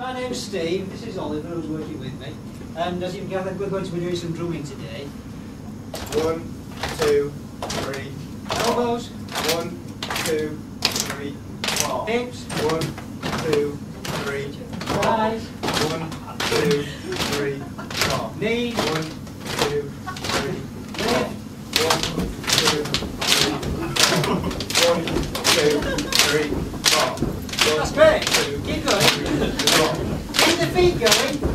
My name's Steve, this is Oliver who's working with me. And as you can gather, we're going to be doing some drumming today. One, two, three, Elbows, one, two, three, four. hips, One, two, three, thighs, one, two, three, four. knees, One, two, three, lift, one, two, que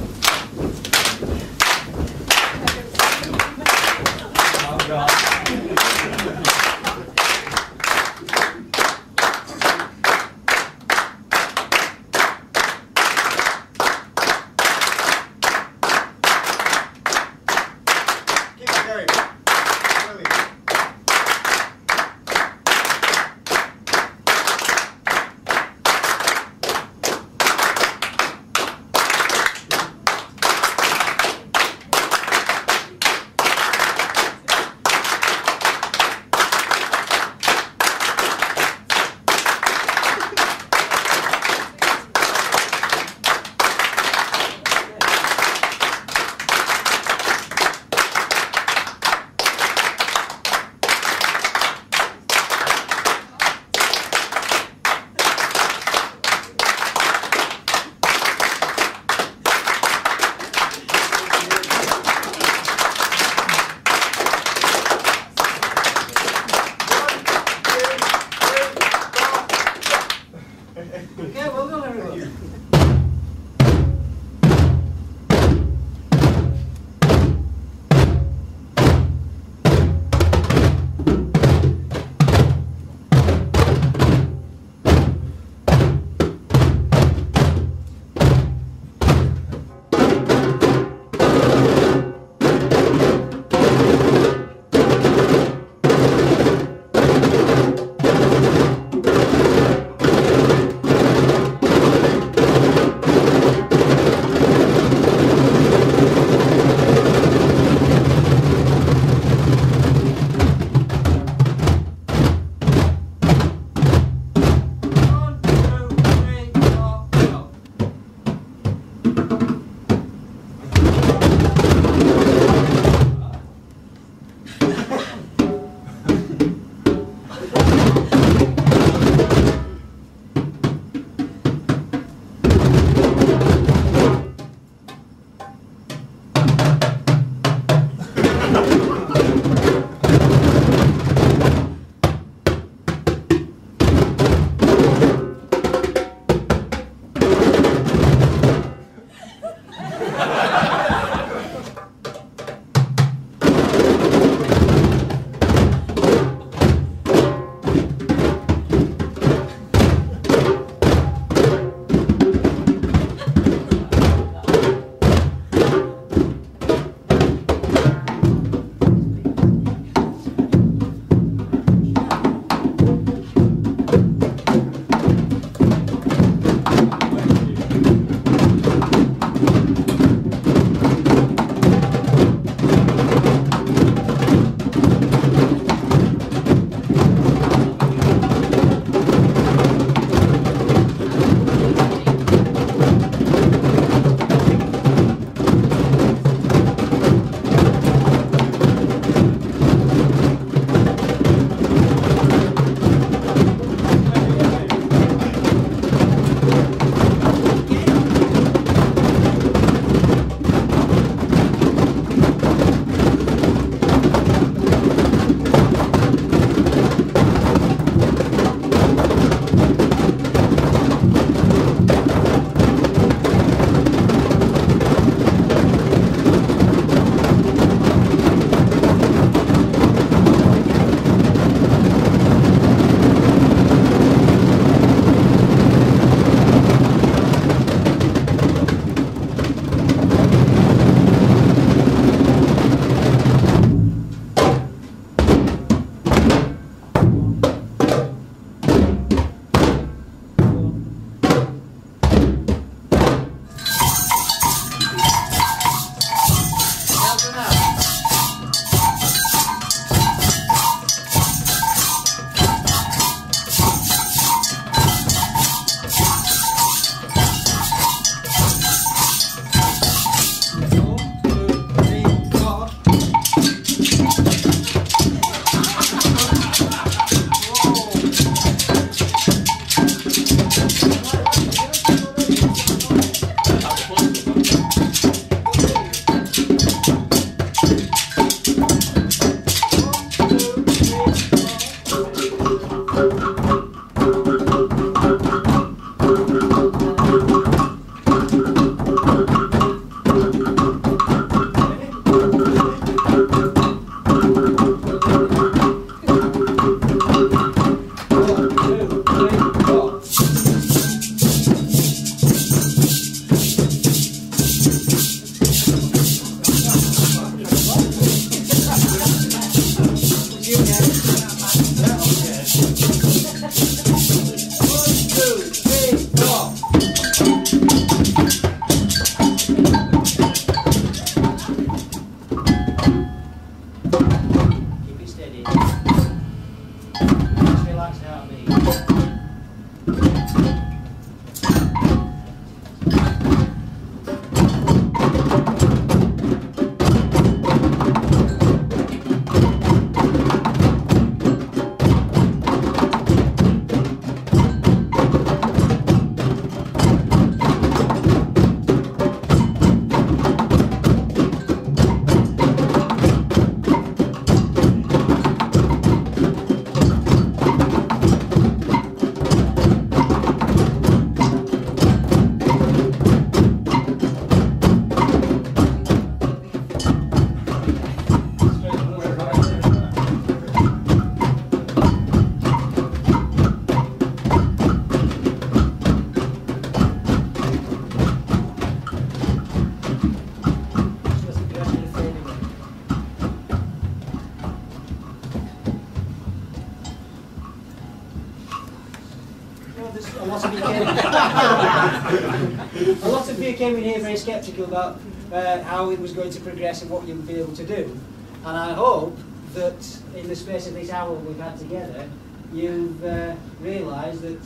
of you came in here very sceptical about uh, how it was going to progress and what you would be able to do. And I hope that in the space of this hour we've had together, you've uh, realised that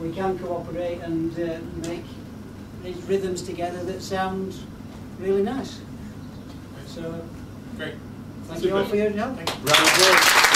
we can cooperate and uh, make these rhythms together that sound really nice. So, Great. thank you all for your help.